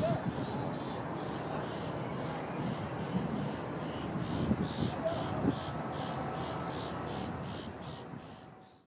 Yeah.